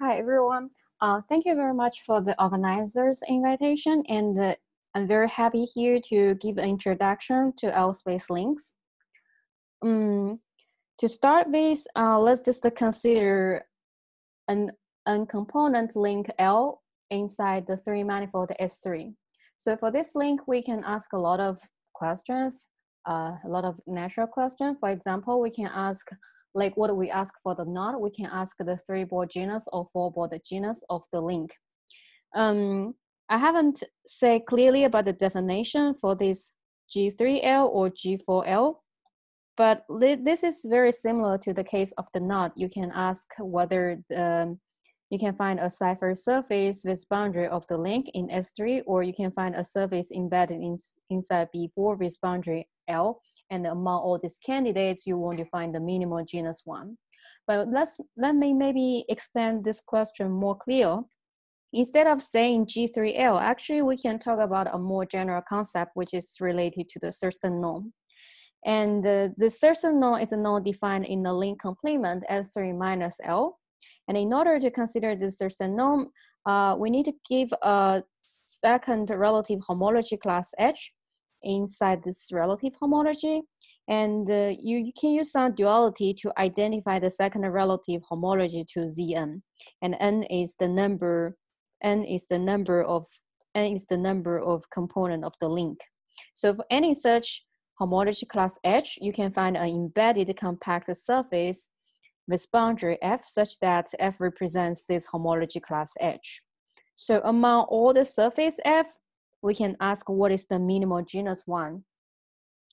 Hi, everyone. Uh, thank you very much for the organizer's invitation, and uh, I'm very happy here to give an introduction to L-space links. Um, to start with, uh, let's just consider an, an component link L inside the three manifold S3. So for this link, we can ask a lot of questions, uh, a lot of natural questions. For example, we can ask like what we ask for the knot, we can ask the three ball genus or four ball genus of the link. Um, I haven't said clearly about the definition for this G3L or G4L, but this is very similar to the case of the knot. You can ask whether the, you can find a Seifert surface with boundary of the link in S3, or you can find a surface embedded in, inside B4 with boundary L and among all these candidates, you want to find the minimal genus one. But let's let me maybe expand this question more clear. Instead of saying G3L, actually we can talk about a more general concept which is related to the Thurston norm. And the Thurston norm is a norm defined in the link complement S3 minus L. And in order to consider this Thurston norm, uh, we need to give a second relative homology class H inside this relative homology. And uh, you, you can use some duality to identify the second relative homology to Zn. And n is the number, n is the number of, n is the number of component of the link. So for any such homology class H, you can find an embedded compact surface with boundary F such that F represents this homology class H. So among all the surface F, we can ask what is the minimal genus one.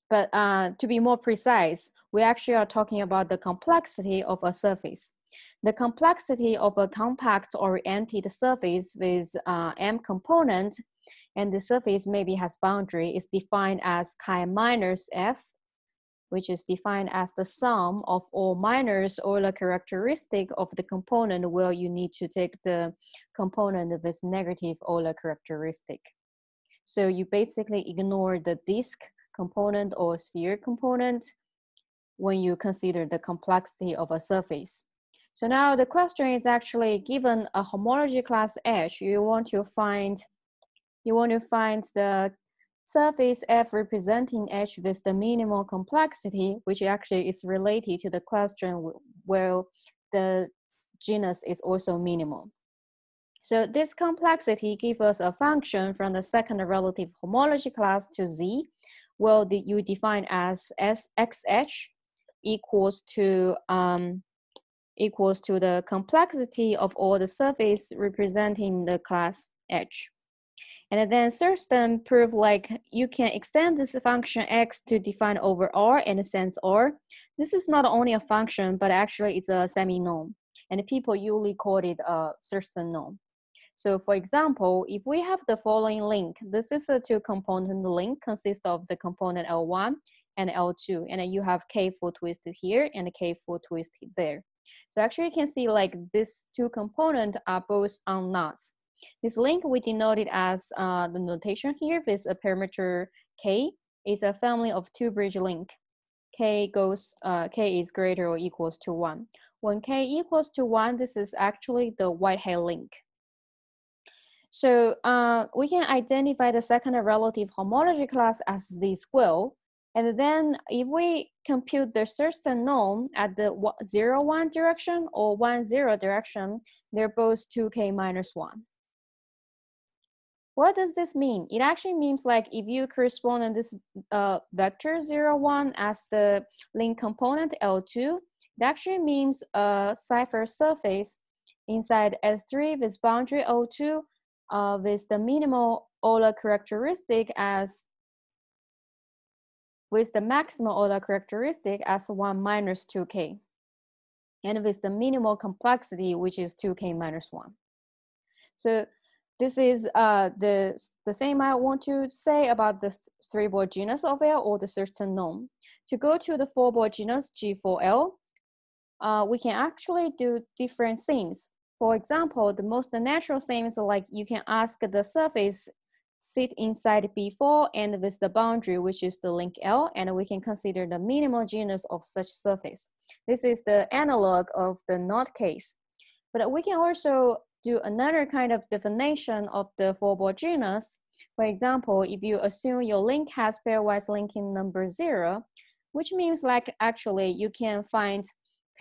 But uh, to be more precise, we actually are talking about the complexity of a surface. The complexity of a compact oriented surface with uh, m component and the surface maybe has boundary is defined as chi minus f, which is defined as the sum of all minus Euler characteristic of the component where you need to take the component with negative Euler characteristic. So you basically ignore the disk component or sphere component when you consider the complexity of a surface. So now the question is actually given a homology class H, you want to find you want to find the surface F representing H with the minimal complexity, which actually is related to the question where the genus is also minimal. So this complexity gives us a function from the second relative homology class to Z, well, the, you define as SXH equals to um, equals to the complexity of all the surface representing the class H. And then Thurston proved like you can extend this function x to define over R and sense R. This is not only a function, but actually it's a semi-norm. And people usually call it a Thurston norm. So for example, if we have the following link, this is a two component link consists of the component L1 and L2, and you have K full twisted here and K full twisted there. So actually you can see like these two components are both unknots. This link we denoted as uh, the notation here with a parameter K is a family of two bridge link. K goes, uh, K is greater or equals to one. When K equals to one, this is actually the Whitehead link. So uh, we can identify the second relative homology class as the square. And then if we compute the Thurston norm at the zero, one direction or one, zero direction, they're both 2k minus 1. What does this mean? It actually means like if you correspond in this uh, vector 0, 1 as the link component L2, it actually means a Seifert surface inside S3 with boundary O2 uh, with the minimal Euler characteristic as with the maximal Euler characteristic as 1 minus 2k, and with the minimal complexity, which is 2k minus 1. So this is uh, the, the same I want to say about the three-ball genus of L or the Thurston norm. To go to the four-ball genus G4L, uh, we can actually do different things. For example, the most natural things like you can ask the surface sit inside B4 and with the boundary, which is the link L, and we can consider the minimal genus of such surface. This is the analog of the knot case. But we can also do another kind of definition of the four-ball genus. For example, if you assume your link has pairwise linking number zero, which means like actually you can find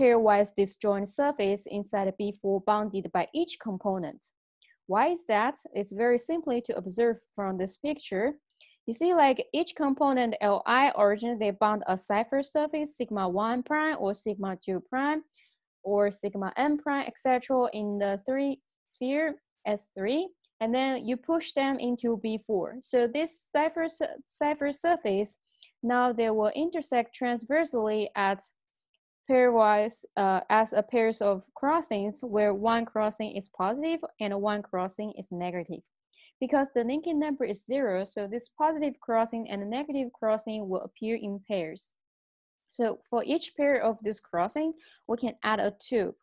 pairwise disjoint surface inside B4 bounded by each component. Why is that? It's very simply to observe from this picture. You see like each component Li origin, they bound a Seifert surface sigma 1 prime or sigma 2 prime or sigma n prime, etc. in the three sphere S3, and then you push them into B4. So this Seifert, Seifert surface, now they will intersect transversely at pairwise uh, as a pairs of crossings where one crossing is positive and one crossing is negative. Because the linking number is zero, so this positive crossing and negative crossing will appear in pairs. So for each pair of this crossing, we can add a tube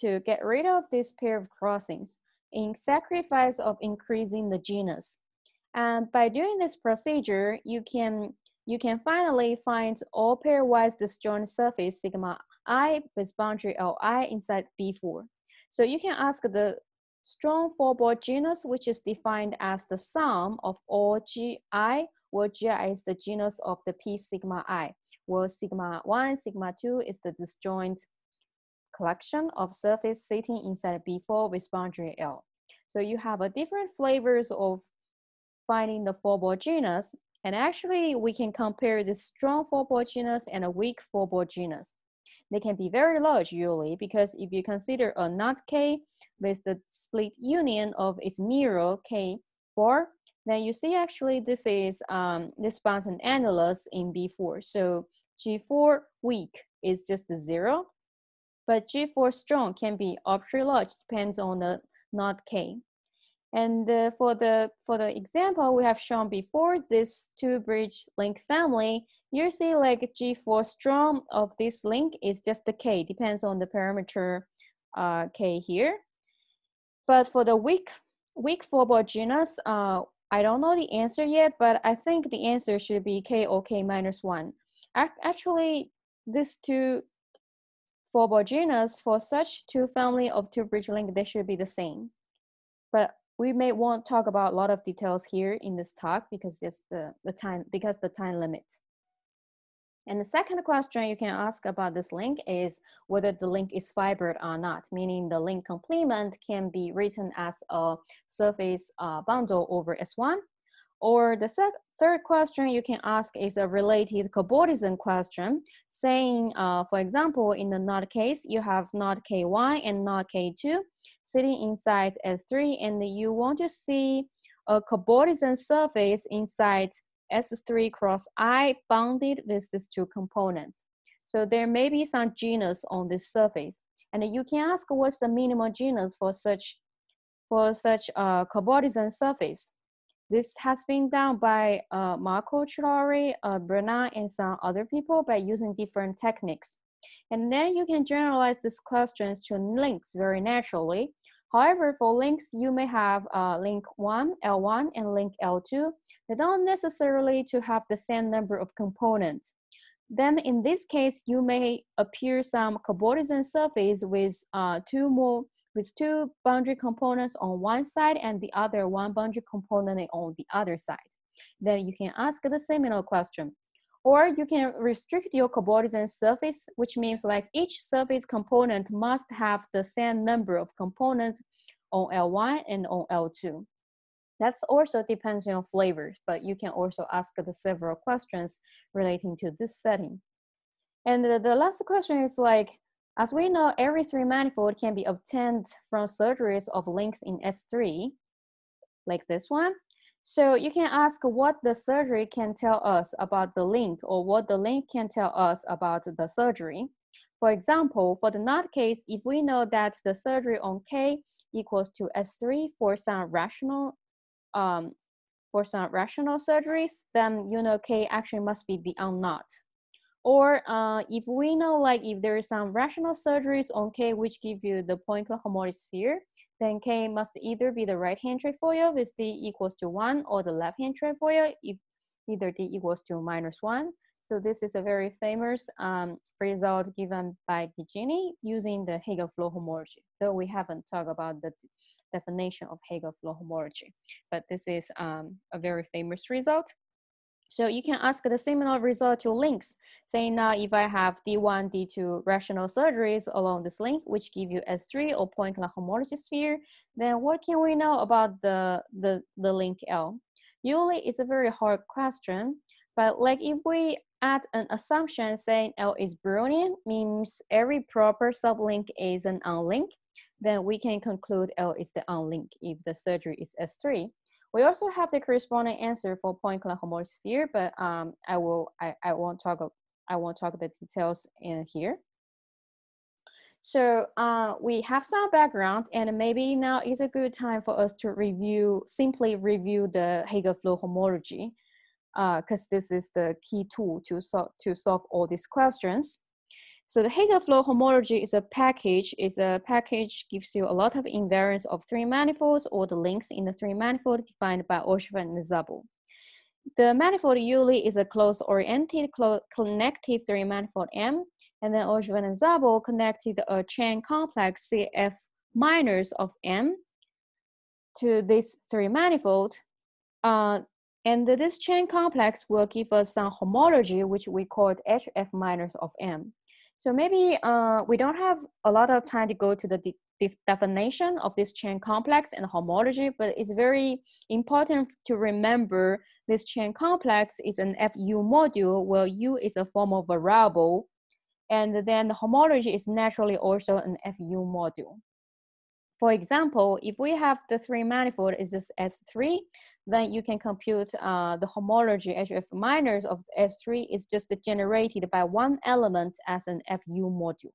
to get rid of this pair of crossings in sacrifice of increasing the genus. And by doing this procedure, you can you can finally find all pairwise disjoint surface sigma i with boundary Li inside B4. So you can ask the strong four-ball genus, which is defined as the sum of all Gi, where Gi is the genus of the P sigma i, where sigma 1, sigma 2 is the disjoint collection of surface sitting inside B4 with boundary L. So you have a different flavors of finding the four-ball genus. And actually, we can compare the strong four-ball genus and a weak four-ball genus. They can be very large usually because if you consider a knot K with the split union of its mirror K4, then you see actually this is um, this Bunsen annulus in B4. So G4 weak is just the zero but G4 strong can be arbitrary large, depends on the knot K. And uh, for the for the example we have shown before, this two bridge link family, you see like G4 strong of this link is just the K, depends on the parameter uh, K here. But for the weak weak four-ball genus, uh, I don't know the answer yet, but I think the answer should be K or K minus one. Actually, these two for genus, for such two family of two bridge link, they should be the same. But we may won't talk about a lot of details here in this talk because just the, the time because the time limit. And the second question you can ask about this link is whether the link is fibered or not, meaning the link complement can be written as a surface uh, bundle over S1 or the third question you can ask is a related cobordism question, saying, uh, for example, in the knot case, you have knot K1 and knot K2 sitting inside S3, and you want to see a cobordism surface inside S3 cross I bounded with these two components. So there may be some genus on this surface, and you can ask what's the minimal genus for such for such a cobordism surface. This has been done by uh, Marco Chilori, uh, Bernard, and some other people by using different techniques. And then you can generalize these questions to links very naturally. However, for links, you may have uh, link 1, L1, and link L2. They don't necessarily to have the same number of components. Then in this case, you may appear some cobordism surface with uh, two more with two boundary components on one side and the other one boundary component on the other side. Then you can ask the similar question. Or you can restrict your cobordism surface, which means like each surface component must have the same number of components on L1 and on L2. That also depends on flavors, but you can also ask the several questions relating to this setting. And the, the last question is like, as we know, every three manifold can be obtained from surgeries of links in S3, like this one. So you can ask what the surgery can tell us about the link or what the link can tell us about the surgery. For example, for the knot case, if we know that the surgery on K equals to S3 for some rational um, for some rational surgeries, then you know K actually must be the unknot. Or uh, if we know like if there is some rational surgeries on K which give you the Poincare homology sphere, then K must either be the right hand trefoil with D equals to one or the left hand trefoil if either D equals to minus one. So this is a very famous um, result given by Ghiggini using the Heegaard Floer homology, though we haven't talked about the definition of Heegaard Floer homology, but this is um, a very famous result. So you can ask the similar result to links, saying now if I have D1, D2 rational surgeries along this link, which give you S3 or Poincare homology sphere, then what can we know about the, the, the link L? Usually it's a very hard question, but like if we add an assumption saying L is Brunnian, means every proper sublink is an unlink, then we can conclude L is the unlink if the surgery is S3. We also have the corresponding answer for Poincare homology but um, I will I, I won't talk I won't talk the details in here. So uh, we have some background and maybe now is a good time for us to review, simply review the Heegaard Floer homology because uh, this is the key tool to, so to solve all these questions. So the Heegaard Floer homology is a package, is a package gives you a lot of invariants of three manifolds or the links in the three manifold defined by Ozsváth and Szabo. The manifold usually is a closed-oriented connected three manifold M and then Ozsváth and Szabo connected a chain complex CF minus of M to this three manifold. Uh, and this chain complex will give us some homology, which we call HF minus of M. So maybe uh, we don't have a lot of time to go to the de definition of this chain complex and homology, but it's very important to remember this chain complex is an FU module where U is a formal variable and then the homology is naturally also an FU module. For example, if we have the three manifold is just S3, then you can compute uh, the homology HF minus of S3 is just generated by one element as an FU module.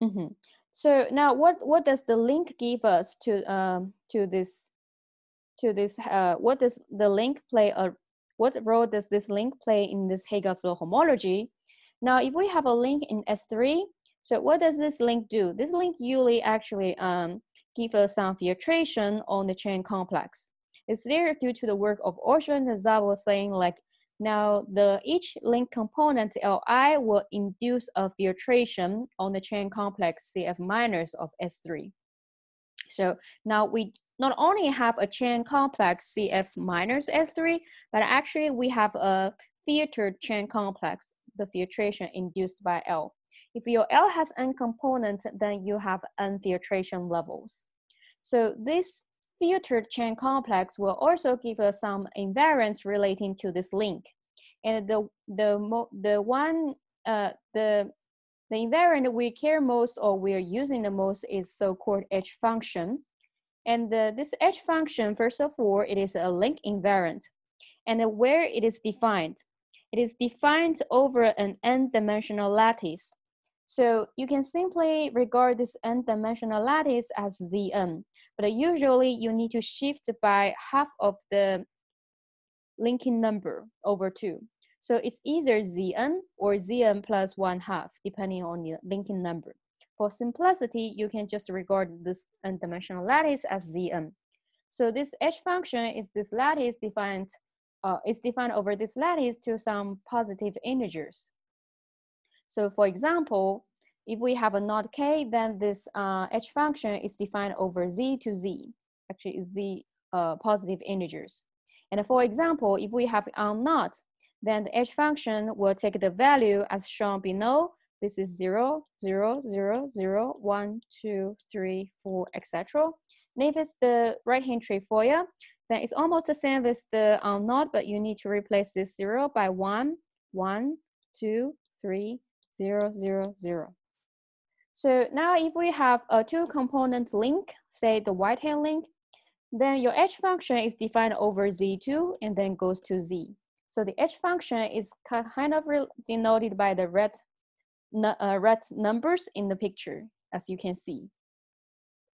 Mm -hmm. So now what, what does the link give us to, um, to this, to this uh, what does the link play a what role does this link play in this Heegaard Floer homology? Now, if we have a link in S3, so what does this link do? This link usually actually um, give us some filtration on the chain complex. It's there due to the work of Ozsváth and Szabo saying like, now the each link component Li will induce a filtration on the chain complex CF minus of S3. So now we not only have a chain complex CF minus S3, but actually we have a filtered chain complex, the filtration induced by L. If your L has n component, then you have n filtration levels. So this filtered chain complex will also give us some invariants relating to this link. And the, the, the one, uh, the, the invariant we care most or we're using the most is so-called H function. And the, this H function, first of all, it is a link invariant. And where it is defined, it is defined over an n-dimensional lattice. So you can simply regard this n-dimensional lattice as Zn, but usually you need to shift by half of the linking number over two. So it's either Zn or Zn plus one half, depending on the linking number. For simplicity, you can just regard this n-dimensional lattice as Zn. So this H function is this lattice defined, uh, is defined over this lattice to some positive integers. So for example, if we have a node k, then this uh, H function is defined over z to z, actually z uh, positive integers. And for example, if we have unknot, then the H function will take the value as shown below this is 0, 0, 0, 0, 1, 2, 3, 4, etc. And if it's the right-hand trefoil, then it's almost the same as the um, not, but you need to replace this 0 by 1, 1, 2, 3, 0, 0, 0. So now if we have a two-component link, say the right-hand link, then your H function is defined over Z2 and then goes to Z. So the H function is kind of denoted by the red uh, red numbers in the picture, as you can see.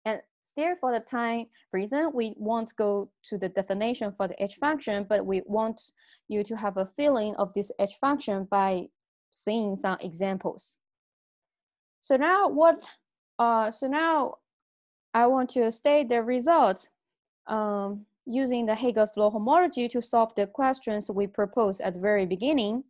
And still for the time reason, we won't go to the definition for the H function, but we want you to have a feeling of this H function by seeing some examples. So now what, uh, so now I want to state the results. Um, using the Heegaard Floer homology to solve the questions we proposed at the very beginning,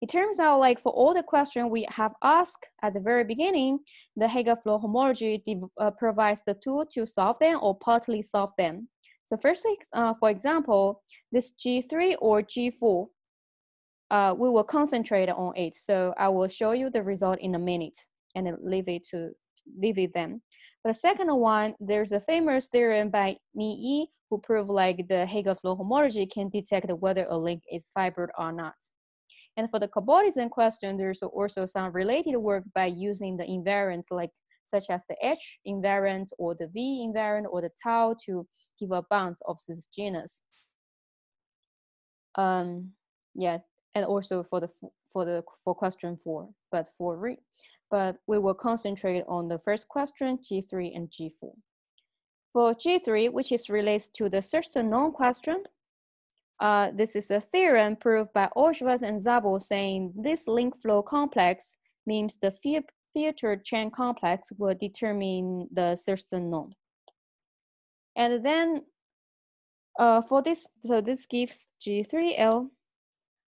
it turns out like for all the questions we have asked at the very beginning, the Heegaard Floer homology uh, provides the tool to solve them or partly solve them. So first, uh, for example, this G3 or G4, uh, we will concentrate on it. So I will show you the result in a minute and leave it to leave it then. But the second one, there's a famous theorem by Ni Yi who proved like the Heegaard Floer homology can detect whether a link is fibered or not. And for the cobordism question, there's also some related work by using the invariants like such as the H invariant or the V invariant or the tau to give a bounds of this genus. Um, yeah, and also for the for the for question four, but for re, but we will concentrate on the first question, G3 and G4. For G3, which is related to the Thurston norm question, uh, this is a theorem proved by Auerbach and Szabó saying this link Floer complex means the filtered chain complex will determine the Thurston norm. And then uh, for this, so this gives G3L.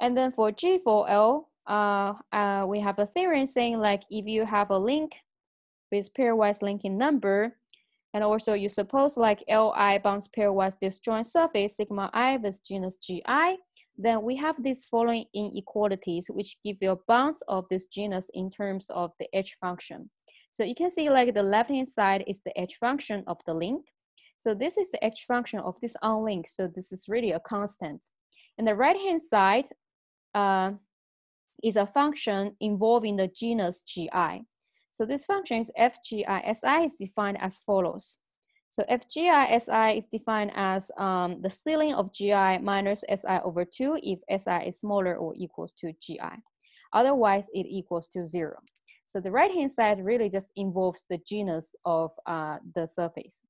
And then for G4L, uh, uh, we have a theorem saying like if you have a link with pairwise linking number, and also you suppose like Li bounds pairwise disjoint surface sigma i with genus Gi, then we have these following inequalities which give you a bounds of this genus in terms of the h function. So you can see like the left-hand side is the h function of the link. So this is the h function of this unlink. So this is really a constant. And the right-hand side uh, is a function involving the genus Gi. So this function is FGISI is defined as follows. So FGI-SI is defined as um, the ceiling of GI minus SI over 2 if SI is smaller or equals to GI. Otherwise, it equals to 0. So the right-hand side really just involves the genus of uh, the surface.